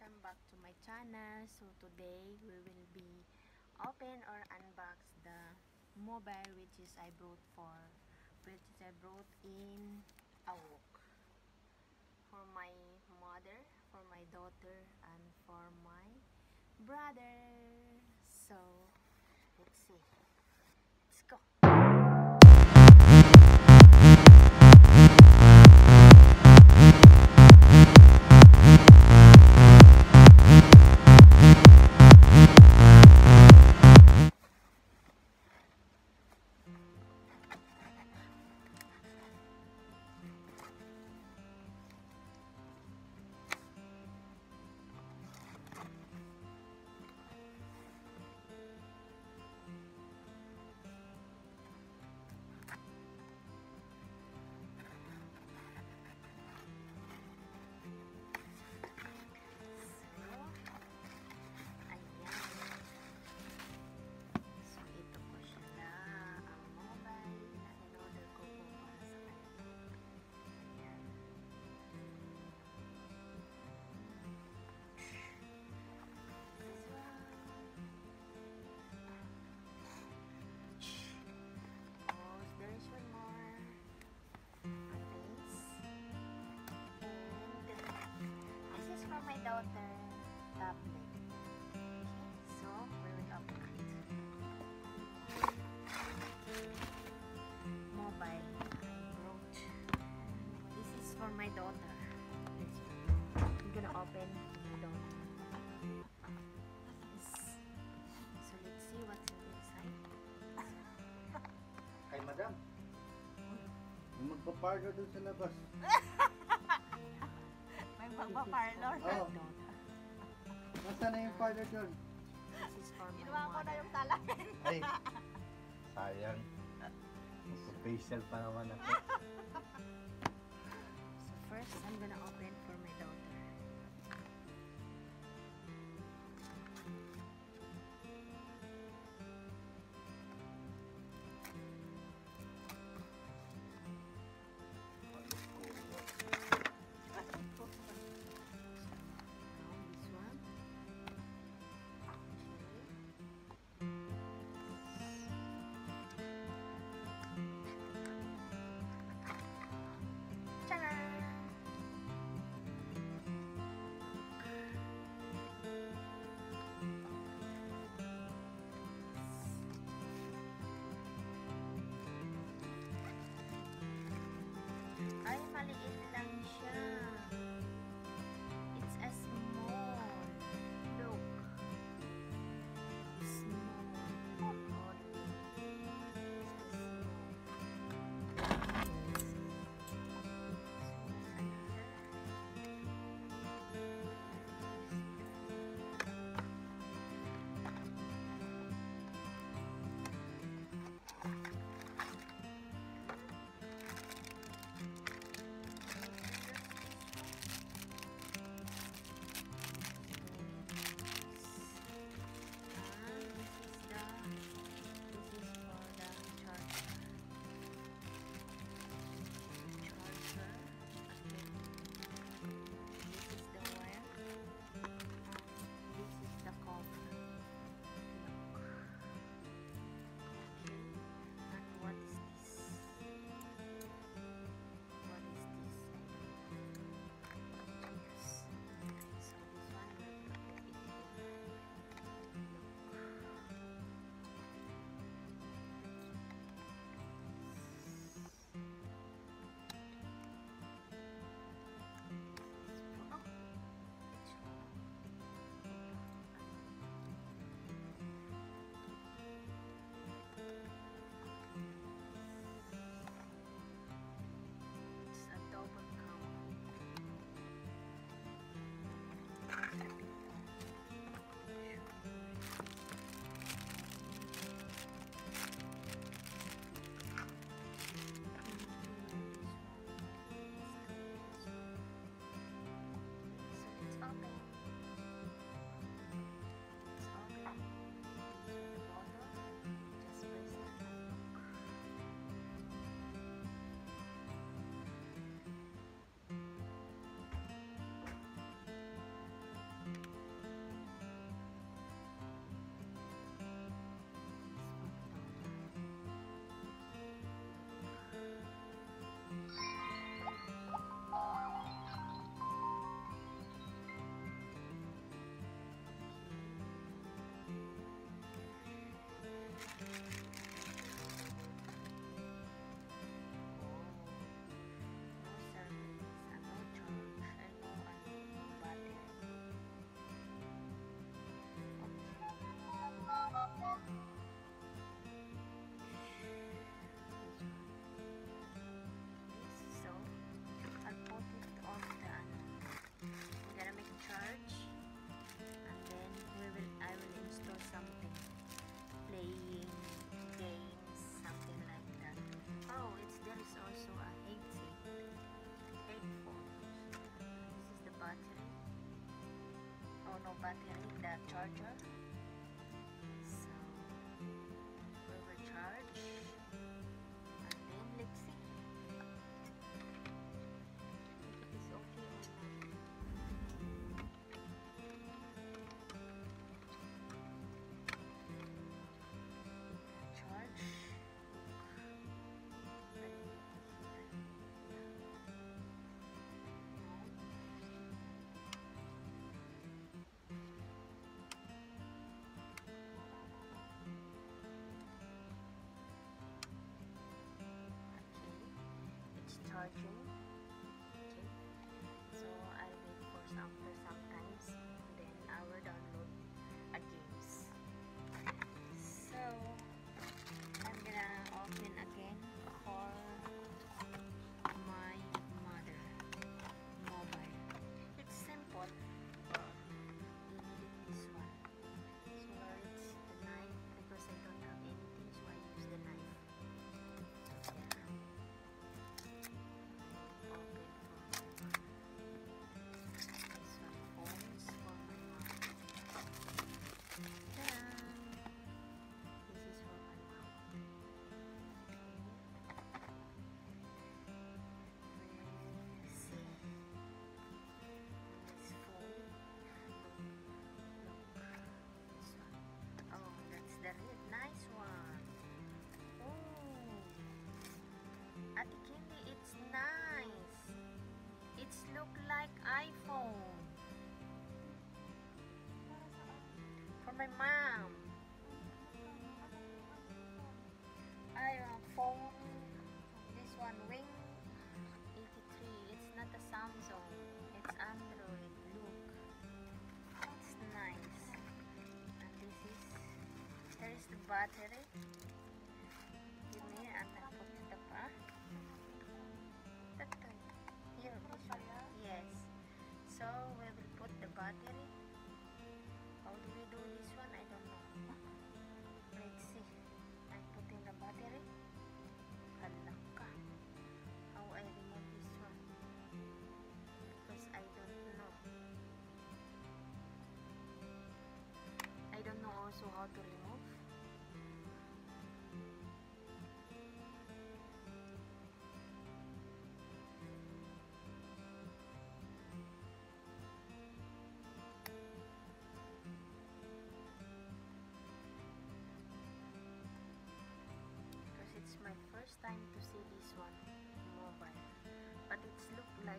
welcome back to my channel. So today we will be open or unbox the mobile which is I brought for which is I brought in Awok for my mother, for my daughter, and for my brother. So let's see. Open. Mobile. This is for my daughter. I'm gonna open the door. So, let's see what's inside. Ay, madam. Magpa-parlor dun sa labas. May magpa-parlor. Oo. Nasaan na yung parlor my Ginawa ko na yung salamin. Ay, sayang. Magpa-facial pa naman ako. So first, I'm gonna open the charger. Okay. So I wait for some Ate Candy, it's nice. It's look like iPhone. For my mom. I uh, phone. This one, Wing 83. It's not a Samsung. It's Android. Look. It's nice. And this is, there is the battery. Give me and like